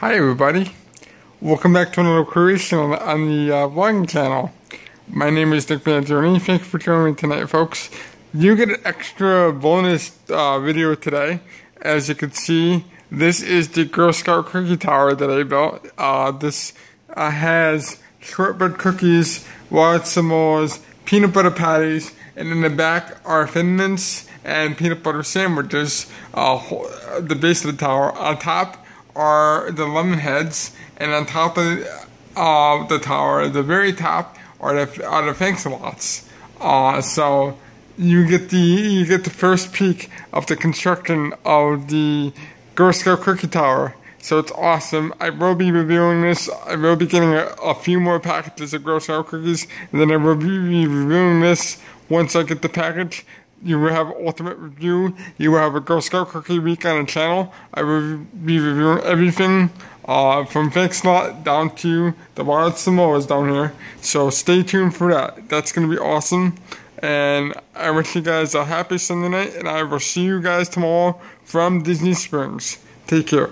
Hi everybody, welcome back to another creation on the, on the uh, vlogging channel. My name is Nick Manzione, thanks for joining me tonight folks. You get an extra bonus uh, video today. As you can see, this is the Girl Scout cookie tower that I built. Uh, this uh, has shortbread cookies, wild s'mores, peanut butter patties, and in the back are Thin Mints and peanut butter sandwiches, uh, the base of the tower. On top are the Lemonades, and on top of uh, the tower, the very top, are the are the thanks lots. Uh, so you get the you get the first peek of the construction of the Girl Scout Cookie Tower. So it's awesome. I will be reviewing this. I will be getting a, a few more packages of Girl Scout cookies, and then I will be reviewing this once I get the package you will have ultimate review. You will have a Girl Scout Cookie Week on the channel. I will be reviewing everything uh, from Fake Slot down to the Wild S'mores down here. So stay tuned for that. That's going to be awesome. And I wish you guys a happy Sunday night, and I will see you guys tomorrow from Disney Springs. Take care.